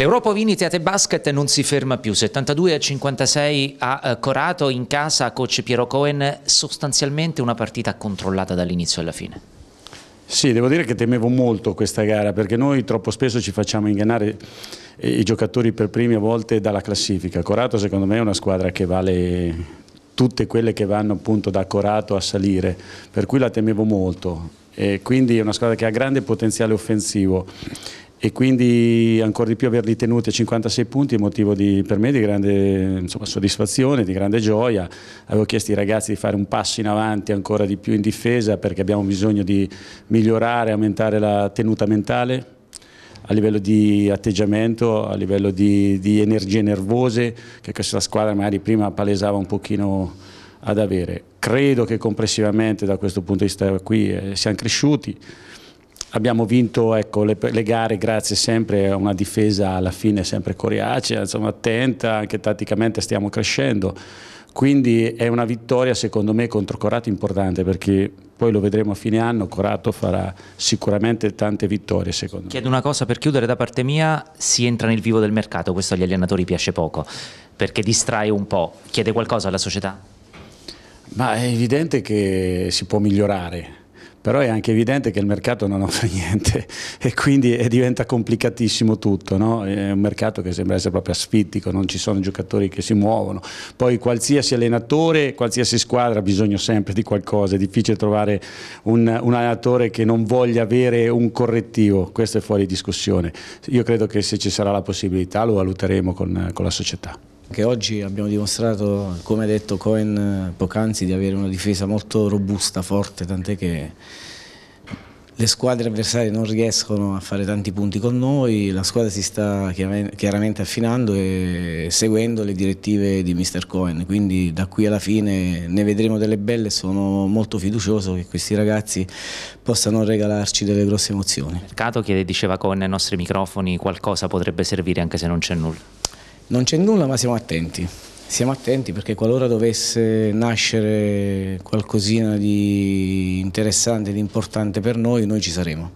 L'Europa Vini Teate Basket non si ferma più, 72 a 56 a eh, Corato in casa coach Piero Cohen, sostanzialmente una partita controllata dall'inizio alla fine. Sì, devo dire che temevo molto questa gara perché noi troppo spesso ci facciamo ingannare eh, i giocatori per primi a volte dalla classifica. Corato secondo me è una squadra che vale tutte quelle che vanno appunto da Corato a salire, per cui la temevo molto. E quindi è una squadra che ha grande potenziale offensivo e quindi ancora di più averli tenuti a 56 punti è motivo di, per me di grande insomma, soddisfazione, di grande gioia. Avevo chiesto ai ragazzi di fare un passo in avanti ancora di più in difesa perché abbiamo bisogno di migliorare, aumentare la tenuta mentale a livello di atteggiamento, a livello di, di energie nervose che questa squadra magari prima palesava un pochino ad avere. Credo che complessivamente da questo punto di vista qui eh, siamo cresciuti. Abbiamo vinto ecco, le, le, gare grazie sempre a una difesa alla fine sempre coriacea, insomma attenta, anche tatticamente stiamo crescendo. Quindi è una vittoria secondo me contro Corato importante perché poi lo vedremo a fine anno, Corato farà sicuramente tante vittorie secondo me. Chiedo una cosa per chiudere da parte mia, si entra nel vivo del mercato, questo agli allenatori piace poco perché distrae un po', chiede qualcosa alla società? Ma è evidente che si può migliorare, però è anche evidente che il mercato non offre niente e quindi diventa complicatissimo tutto, no? è un mercato che sembra essere proprio asfittico, non ci sono giocatori che si muovono, poi qualsiasi allenatore, qualsiasi squadra ha bisogno sempre di qualcosa, è difficile trovare un, un allenatore che non voglia avere un correttivo, questo è fuori discussione, io credo che se ci sarà la possibilità lo valuteremo con, con la società. Che oggi abbiamo dimostrato, come ha detto Cohen poc'anzi, di avere una difesa molto robusta, forte, tant'è che le squadre avversarie non riescono a fare tanti punti con noi, la squadra si sta chiaramente affinando e seguendo le direttive di Mr. Cohen, quindi da qui alla fine ne vedremo delle belle sono molto fiducioso che questi ragazzi possano regalarci delle grosse emozioni. Il mercato chiede, diceva Cohen ai nostri microfoni, qualcosa potrebbe servire anche se non c'è nulla. Non c'è nulla ma siamo attenti. Siamo attenti perché qualora dovesse nascere qualcosina di interessante, di importante per noi, noi ci saremo.